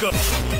か。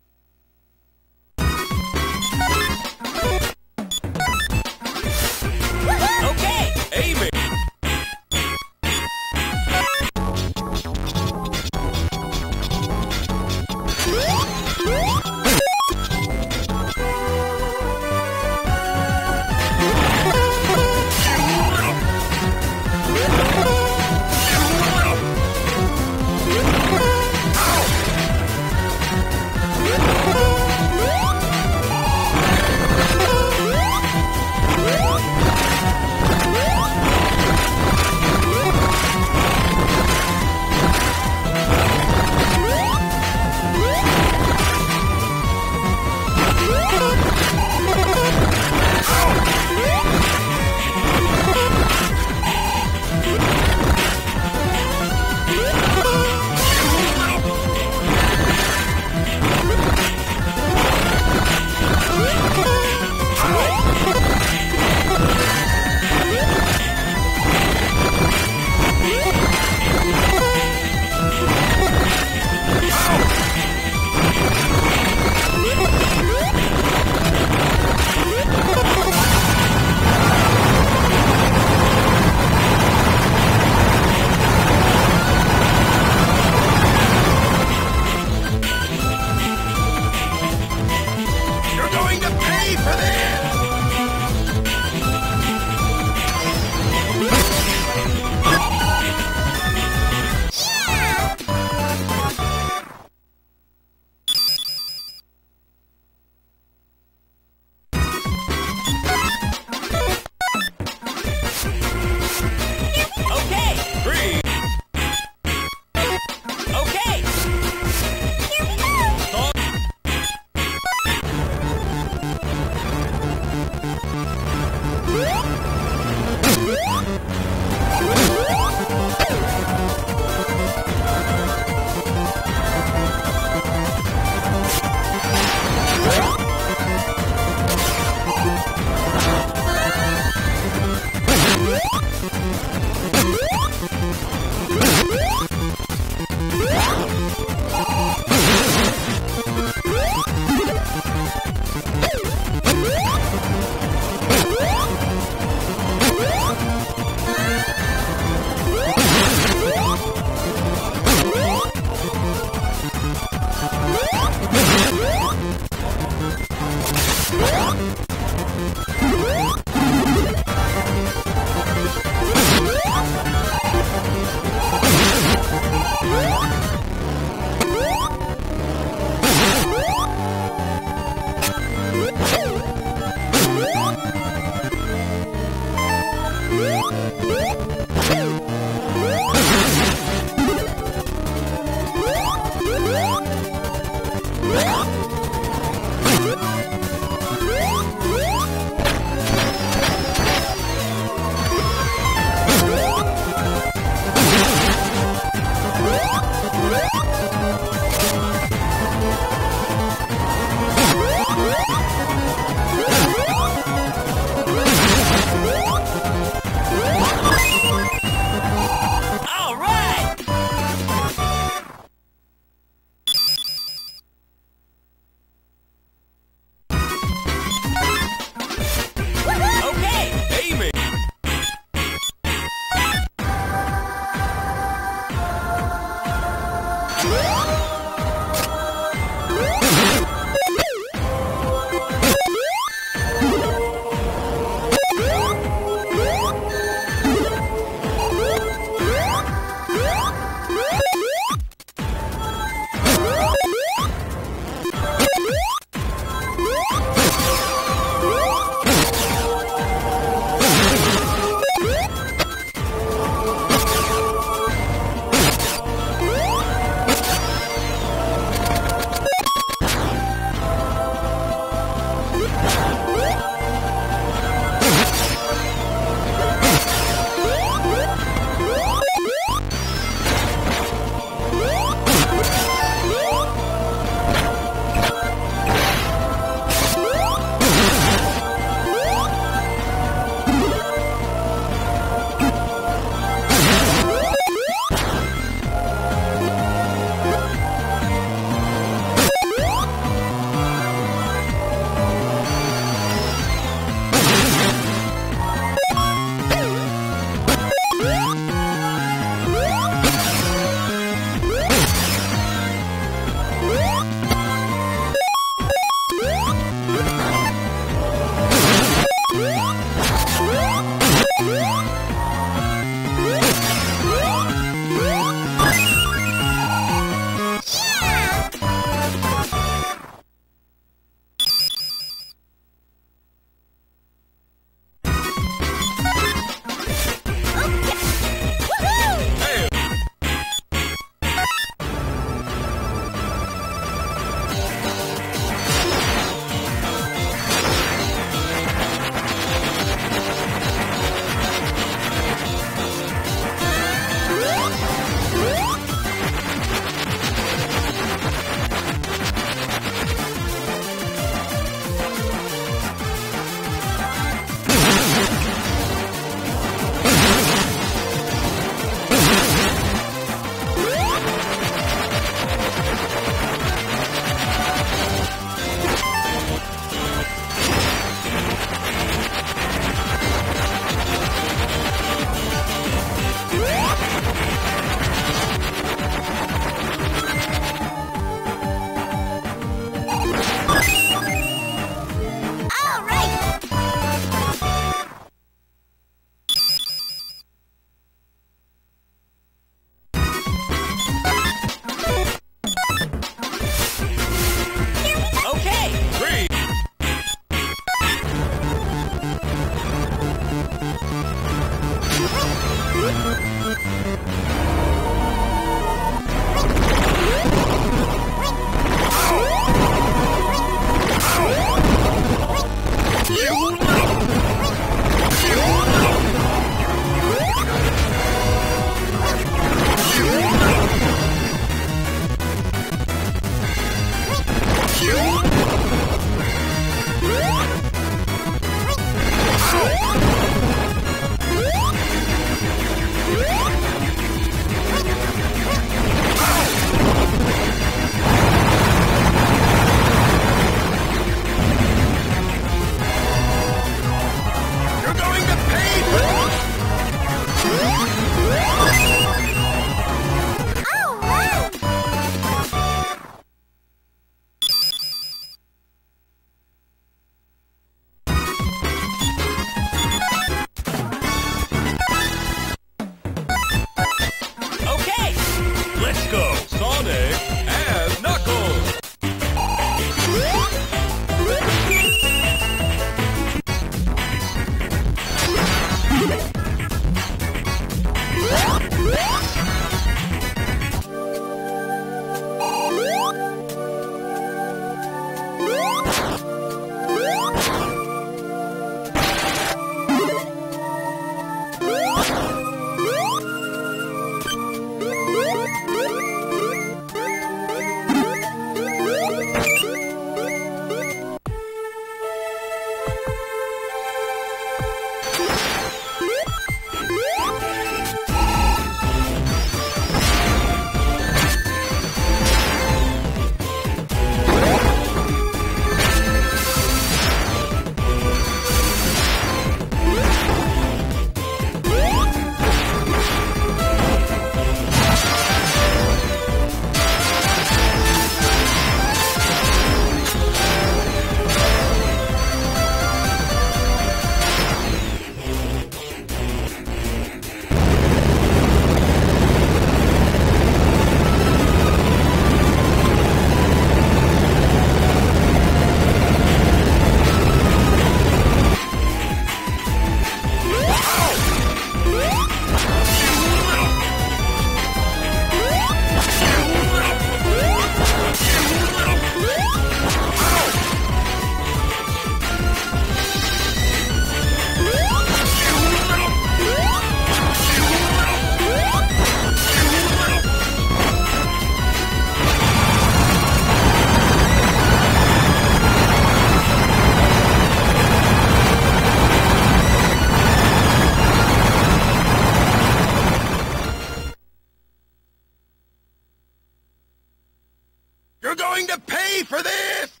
You're going to pay for this!